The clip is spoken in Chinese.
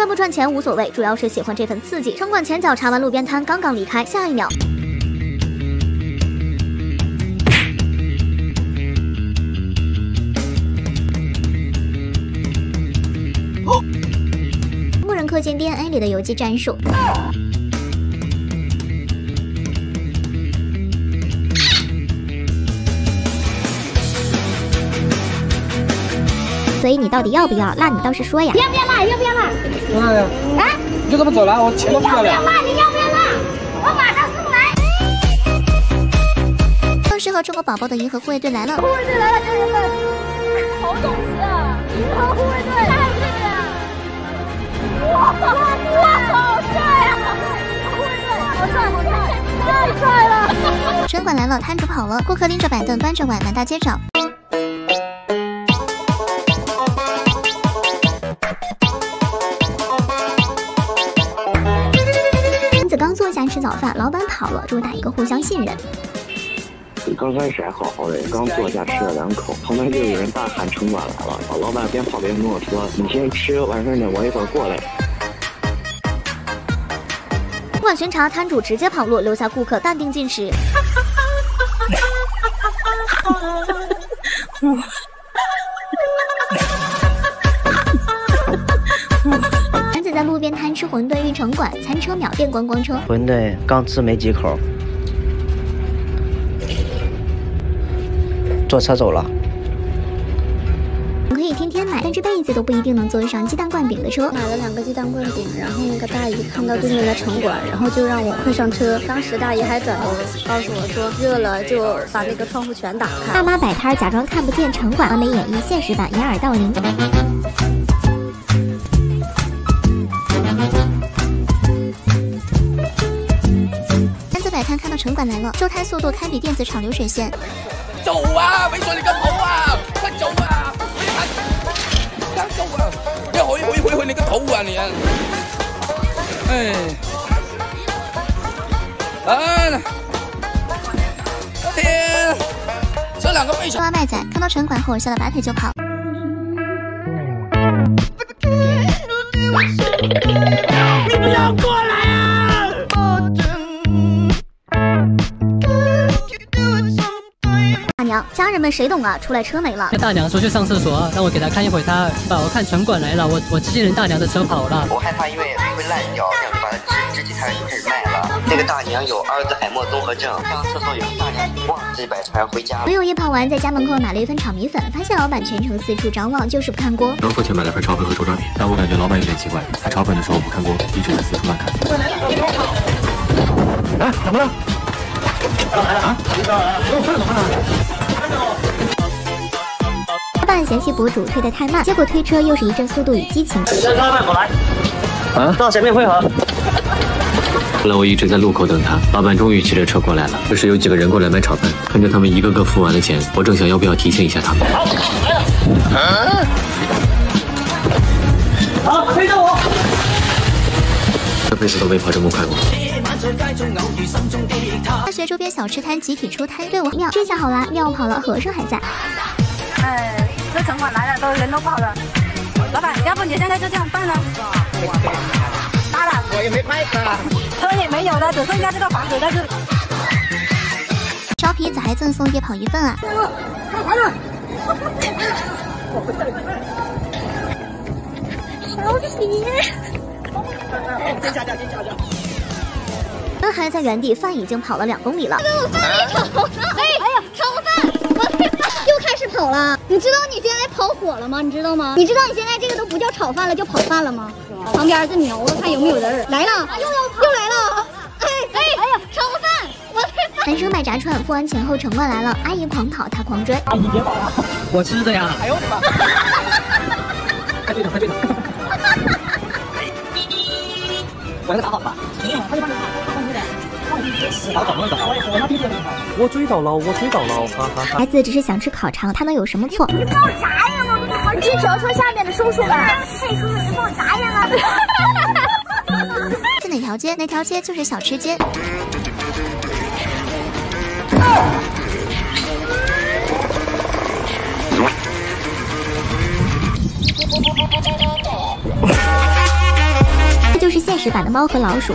赚不赚钱无所谓，主要是喜欢这份刺激。城管前脚查完路边摊，刚刚离开，下一秒。木人课件 DNA 里的游击战术。以你到底要不要？那你倒是说呀！要不要辣？要不要辣？要辣呀！啊！你就这么走了？我钱都不要了。要不要辣？你要不要辣？我马上送来。更适合中国宝宝的银河护卫队来了！护卫队来了，家人们！好懂词啊！银河护卫队，太帅了！哇哇哇！好帅啊！护卫队，好帅好帅，太帅了！城管来了，摊主跑了，顾客拎着板凳，端着碗满大街找。吃早饭，老板跑了，主打一个互相信任。刚开始还好好的，刚坐下吃了两口，旁边就有人大喊城管来了。老板边跑边跟我说：“你先吃，完事呢，我一会儿过来。”不管巡查，摊主直接跑路，留下顾客淡定进食。在路边摊吃馄饨遇城管，餐车秒变观光车。馄饨刚吃没几口，坐车走了。可以天天买，但这辈子都不一定能坐上鸡蛋灌饼的车。买了两个鸡蛋灌饼，然后那个大姨看到对面的城管，然后就让我快上车。当时大姨还转头告诉我说，热了就把那个窗户全打开。大妈摆摊假装看不见城管，完美演绎现实版掩耳盗铃。到城管来了，收摊速度堪比电子厂流水线。走啊！没说你个头啊！快走啊！快走啊！你回回回回你个头啊你！哎，啊！天！这两个废青蛙卖仔看到城管后吓得拔腿就跑。家人们谁懂啊？出来车没了。大娘说去上厕所，让我给她看一会儿她爸，我看城管来了，我我接人大娘的车跑了。我害怕因为会烂掉，这样就把它直直几台就开始卖了。那个大娘有阿尔兹海默综合症，上厕所有大娘忘记摆船回家了。我有夜跑完，在家门口买了一份炒米粉，发现老板全程四处张望，就是不看锅。刚付钱买了份炒粉和手抓饼，但我感觉老板有点奇怪，他炒粉的时候不看锅，一直在四处乱看。哎，怎么了？干嘛啊？给我饭怎么了？半嫌弃博主推得太慢，结果推车又是一阵速度与激情。先拉饭过来，啊，到前面汇合。后来我一直在路口等他，老板终于骑着车过来了。这时有几个人过来买炒饭，看着他们一个个付完了钱，我正想要不要提醒一下他们。好，来了。好，推着我。这辈子都没跑这么快过。大学周边小吃摊集体出摊，队伍妙，这下好啦，庙跑了，和尚还在。哎。这城管来了，都人都跑了。老板，要不你现在就这样办了？拉了，我也没拍车，车也没有了，只剩下这个房子在这里。烧皮咋还赠送夜跑一份啊？烧皮。先下架，先下架。那还在原地，饭已经跑了两公里了。给我饭一口。哎，哎呀，炒饭，我。又开始跑了，你知道你现在跑火了吗？你知道吗？你知道你现在这个都不叫炒饭了，叫跑饭了吗？旁边这瞄着看有没有人来了，又要又来了，哎哎哎呀，炒饭！我男生买炸串，付完钱后城管来了，阿姨狂跑，他狂追。阿姨别跑了，我吃的呀。哎呦我的妈！快对着，快对着。我给他打好了吧。我追到了，我追到了，哈哈哈！孩子只是想吃烤肠，他能有什么错？你放啥呀？我去调车下面的叔叔吧。嘿，叔叔，你放啥呀？是哪条街？哪条街就是小吃街。这就是现实版的猫和老鼠。